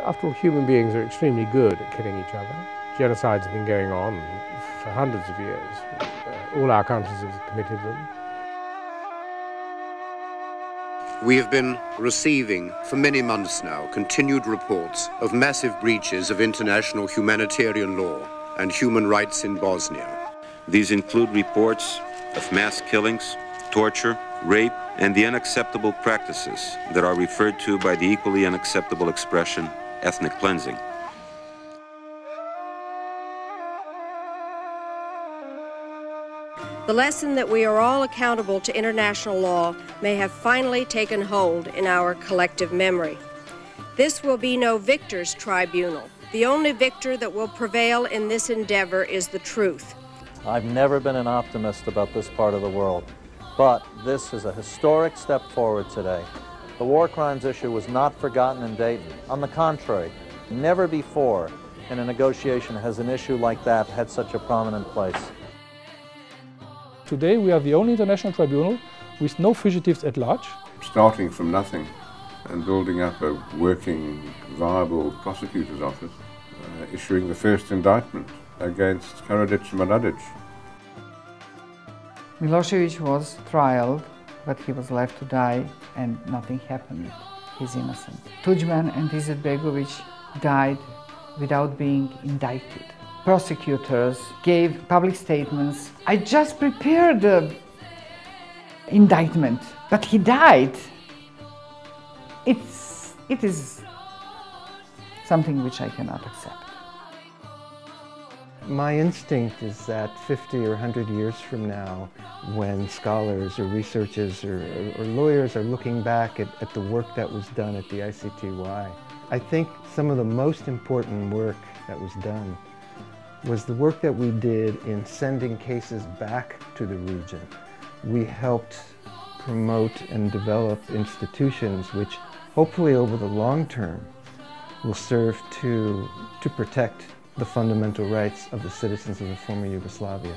After all, human beings are extremely good at killing each other. Genocides have been going on for hundreds of years. Uh, all our countries have committed them. We have been receiving, for many months now, continued reports of massive breaches of international humanitarian law and human rights in Bosnia. These include reports of mass killings, torture, rape, and the unacceptable practices that are referred to by the equally unacceptable expression ethnic cleansing. The lesson that we are all accountable to international law may have finally taken hold in our collective memory. This will be no victor's tribunal. The only victor that will prevail in this endeavor is the truth. I've never been an optimist about this part of the world, but this is a historic step forward today. The war crimes issue was not forgotten in Dayton. On the contrary, never before in a negotiation has an issue like that had such a prominent place. Today we are the only international tribunal with no fugitives at large. Starting from nothing and building up a working, viable prosecutor's office, uh, issuing the first indictment against Karadzic and Mladic. Milosevic was trialed, but he was left to die and nothing happened. He's innocent. Tudjman and Izetbegovic died without being indicted prosecutors gave public statements. I just prepared the indictment, but he died. It's, it is something which I cannot accept. My instinct is that 50 or 100 years from now, when scholars or researchers or, or, or lawyers are looking back at, at the work that was done at the ICTY, I think some of the most important work that was done was the work that we did in sending cases back to the region. We helped promote and develop institutions which hopefully over the long term will serve to, to protect the fundamental rights of the citizens of the former Yugoslavia.